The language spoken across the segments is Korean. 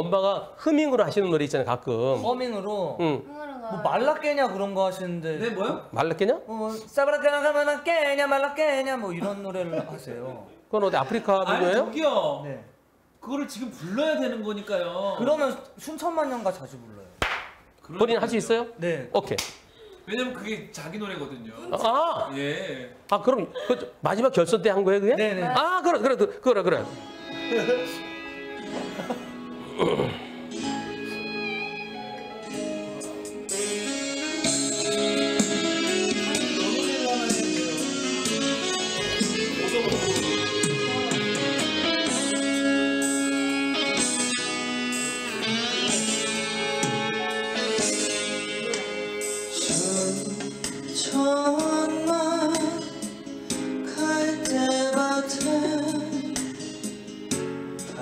엄마가 흐밍으로 하시는 노래 있잖아요, 가끔. 허밍으로 응. 뭐 말라깨냐 그런 거 하시는데 네 뭐요? 말랐겠냐? 뭐 싸바라깨냐 가마나 깨냐 말라깨냐 뭐 이런 노래를 하세요. 그건 어디 아프리카 아니 민요예요? 저기요. 네. 그거를 지금 불러야 되는 거니까요. 그러면 순천만년가 자주 불러요. 본인 할 수 있어요? 네. 오케이. 왜냐면 그게 자기 노래거든요. 아, 예. 아 그럼 그 마지막 결선 때 한 거예요, 그게? 네네. 아, 그래, 그래, 그래, 그래,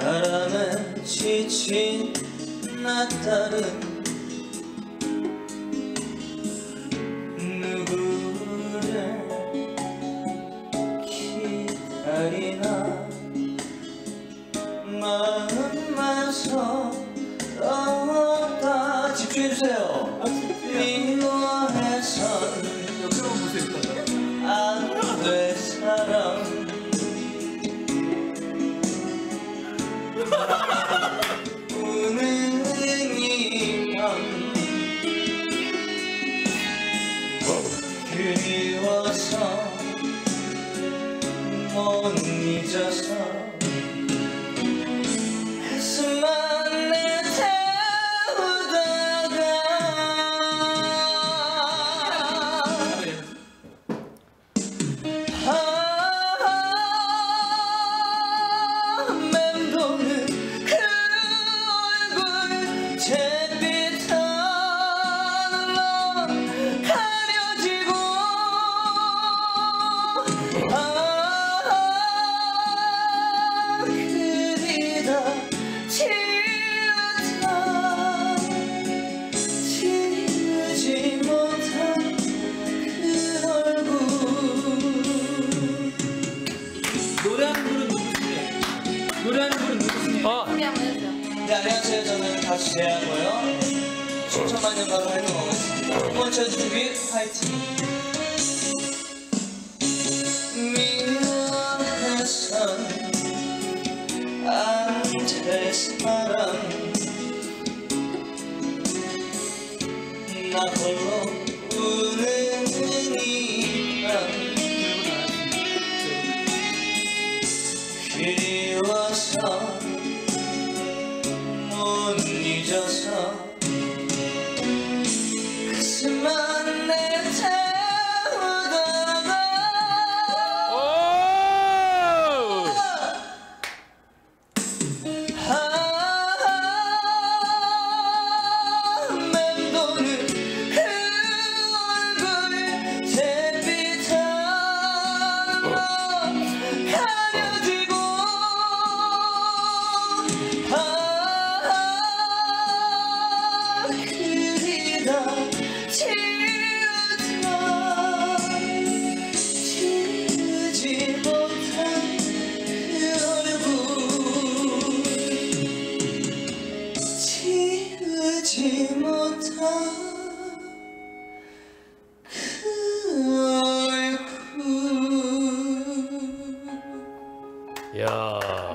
바람에 지친 나 딸은 누구를 기다리나? 마음마서 떠다 집중해주세요. 미워해선. 안돼 사랑 그리워서 못 잊어서 네, 안녕하세요. 저는 가수 재하고요. 수천만 년간 활동하고 있습니다. 주 뮤비 파이팅! 미워해선 안될 사람 나 못잊 야.